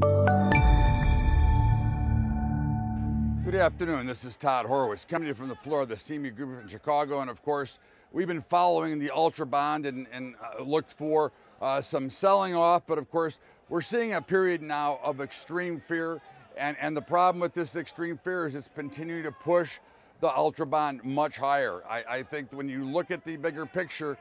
Good afternoon. This is Todd Horwitz coming to you from the floor of the CME Group in Chicago. And of course, we've been following the Ultra Bond and, and uh, looked for uh, some selling off. But of course, we're seeing a period now of extreme fear. And, and the problem with this extreme fear is it's continuing to push the Ultra Bond much higher. I, I think when you look at the bigger picture,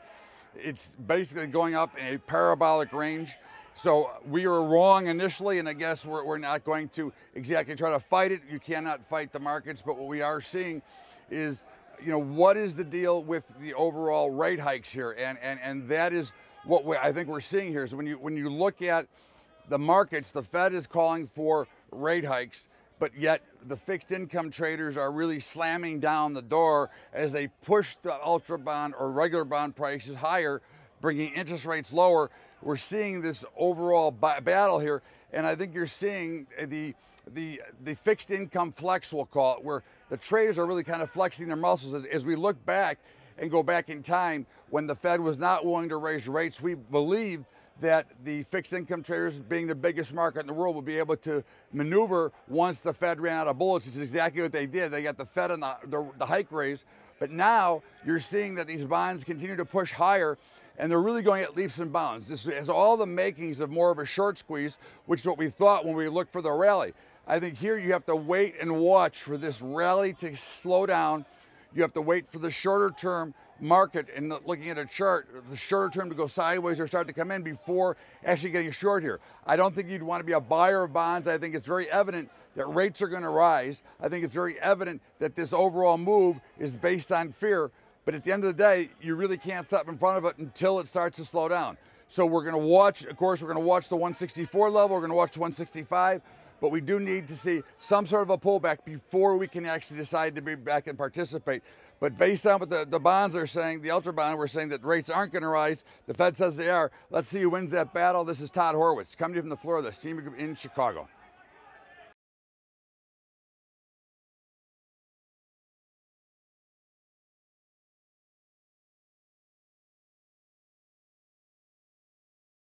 it's basically going up in a parabolic range. So uh, we were wrong initially, and I guess we're, we're not going to exactly try to fight it. You cannot fight the markets, but what we are seeing is, you know, what is the deal with the overall rate hikes here? And and and that is what we, I think we're seeing here. So when you when you look at the markets, the Fed is calling for rate hikes, but yet the fixed income traders are really slamming down the door as they push the ultra bond or regular bond prices higher, bringing interest rates lower we're seeing this overall battle here, and I think you're seeing uh, the the the fixed income flex, we'll call it, where the traders are really kind of flexing their muscles as, as we look back and go back in time when the Fed was not willing to raise rates. We believed that the fixed income traders, being the biggest market in the world, would be able to maneuver once the Fed ran out of bullets, which is exactly what they did. They got the Fed on the, the, the hike raise, but now you're seeing that these bonds continue to push higher and they're really going at leaps and bounds. This has all the makings of more of a short squeeze, which is what we thought when we looked for the rally. I think here you have to wait and watch for this rally to slow down. You have to wait for the shorter term market and looking at a chart, the shorter term to go sideways or start to come in before actually getting short here. I don't think you'd want to be a buyer of bonds. I think it's very evident that rates are going to rise. I think it's very evident that this overall move is based on fear. But at the end of the day, you really can't stop in front of it until it starts to slow down. So we're going to watch, of course, we're going to watch the 164 level, we're going to watch 165, but we do need to see some sort of a pullback before we can actually decide to be back and participate. But based on what the, the bonds are saying, the ultra bond, we're saying that rates aren't going to rise. The Fed says they are. Let's see who wins that battle. This is Todd Horwitz coming to you from the floor of the Group in Chicago.